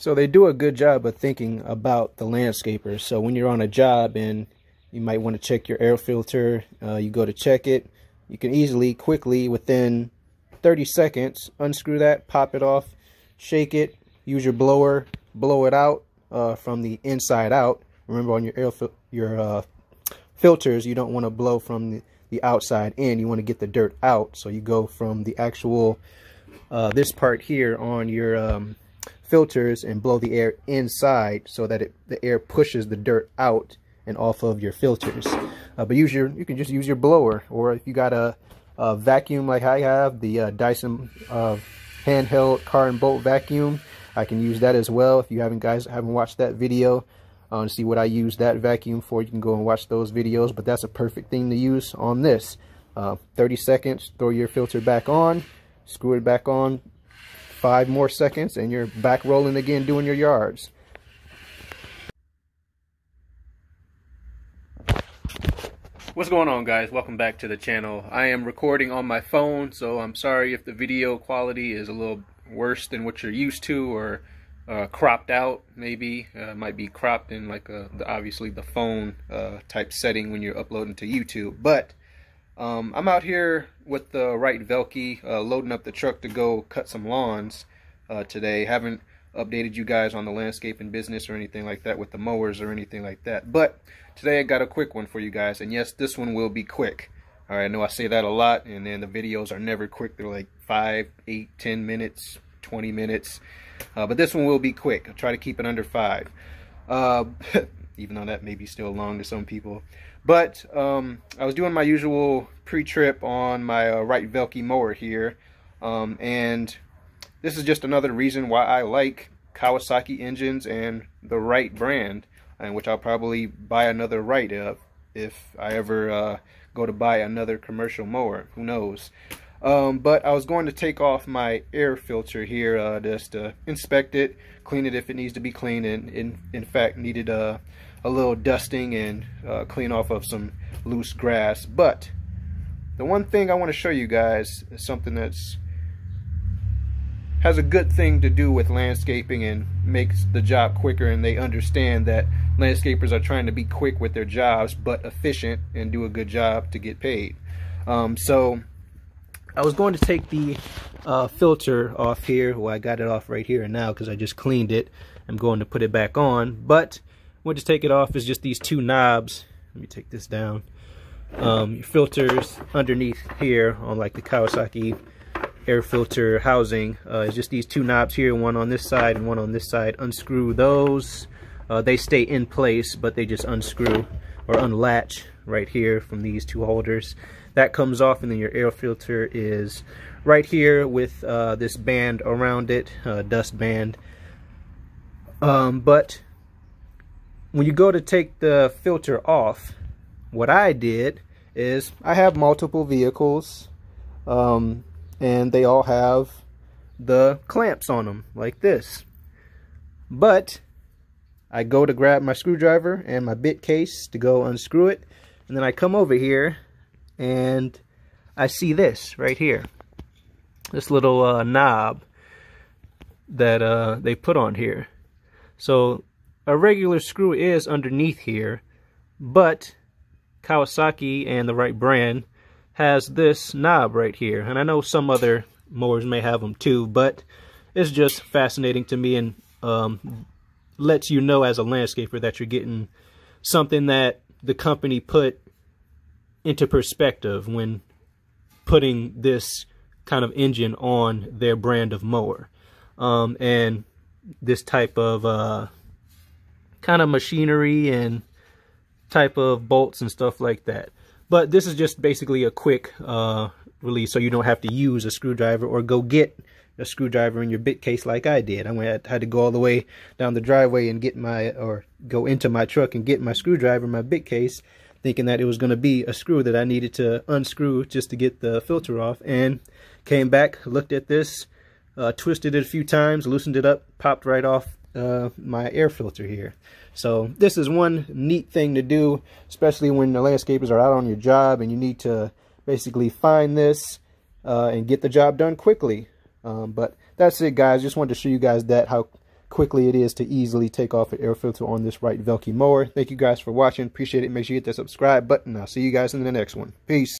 So they do a good job of thinking about the landscaper. So when you're on a job and you might want to check your air filter, uh, you go to check it, you can easily, quickly, within 30 seconds, unscrew that, pop it off, shake it, use your blower, blow it out uh, from the inside out. Remember on your air your uh, filters, you don't want to blow from the, the outside in. You want to get the dirt out. So you go from the actual, uh, this part here on your um, filters and blow the air inside so that it, the air pushes the dirt out and off of your filters. Uh, but use your, you can just use your blower or if you got a, a vacuum like I have, the uh, Dyson uh, handheld car and boat vacuum, I can use that as well. If you haven't guys haven't watched that video and see what I use that vacuum for, you can go and watch those videos. But that's a perfect thing to use on this. Uh, 30 seconds, throw your filter back on, screw it back on, five more seconds, and you're back rolling again doing your yards. What's going on guys? Welcome back to the channel. I am recording on my phone, so I'm sorry if the video quality is a little worse than what you're used to or uh, cropped out maybe. Uh, might be cropped in like a, the, obviously the phone uh, type setting when you're uploading to YouTube. But um, I'm out here with the Wright Velke uh, loading up the truck to go cut some lawns uh, today. Haven't updated you guys on the landscaping business or anything like that with the mowers or anything like that. But today I got a quick one for you guys. And yes, this one will be quick. All right, I know I say that a lot, and then the videos are never quick. They're like 5, 8, 10 minutes, 20 minutes. Uh, but this one will be quick. I'll try to keep it under 5. Uh, even though that may be still long to some people. But um, I was doing my usual pre-trip on my uh, Wright Velke mower here. Um, and this is just another reason why I like Kawasaki engines and the Wright brand. And which I'll probably buy another Wright of if I ever uh, go to buy another commercial mower. Who knows? Um, but I was going to take off my air filter here uh, just to inspect it, clean it if it needs to be cleaned, and in, in fact needed a, a little dusting and uh, clean off of some loose grass. But the one thing I want to show you guys is something that's has a good thing to do with landscaping and makes the job quicker and they understand that landscapers are trying to be quick with their jobs but efficient and do a good job to get paid. Um, so I was going to take the uh, filter off here. Well, I got it off right here and now because I just cleaned it. I'm going to put it back on. But what to take it off is just these two knobs. Let me take this down. Um, your filters underneath here on like the Kawasaki air filter housing uh, is just these two knobs here, one on this side and one on this side. Unscrew those. Uh, they stay in place, but they just unscrew or unlatch right here from these two holders that comes off and then your air filter is right here with uh, this band around it uh, dust band um, but when you go to take the filter off what I did is I have multiple vehicles um, and they all have the clamps on them like this but I go to grab my screwdriver and my bit case to go unscrew it and then I come over here and I see this right here. This little uh, knob that uh, they put on here. So a regular screw is underneath here, but Kawasaki and the Wright brand has this knob right here. And I know some other mowers may have them too, but it's just fascinating to me and um, lets you know as a landscaper that you're getting something that the company put into perspective when putting this kind of engine on their brand of mower. Um, and this type of uh, kind of machinery and type of bolts and stuff like that. But this is just basically a quick uh, release so you don't have to use a screwdriver or go get a screwdriver in your bit case like I did. I had to go all the way down the driveway and get my, or go into my truck and get my screwdriver, my bit case, thinking that it was going to be a screw that I needed to unscrew just to get the filter off and came back looked at this uh, twisted it a few times loosened it up popped right off uh, my air filter here so this is one neat thing to do especially when the landscapers are out on your job and you need to basically find this uh, and get the job done quickly um, but that's it guys just wanted to show you guys that how quickly it is to easily take off an air filter on this Wright Velke mower. Thank you guys for watching. Appreciate it. Make sure you hit that subscribe button. I'll see you guys in the next one. Peace.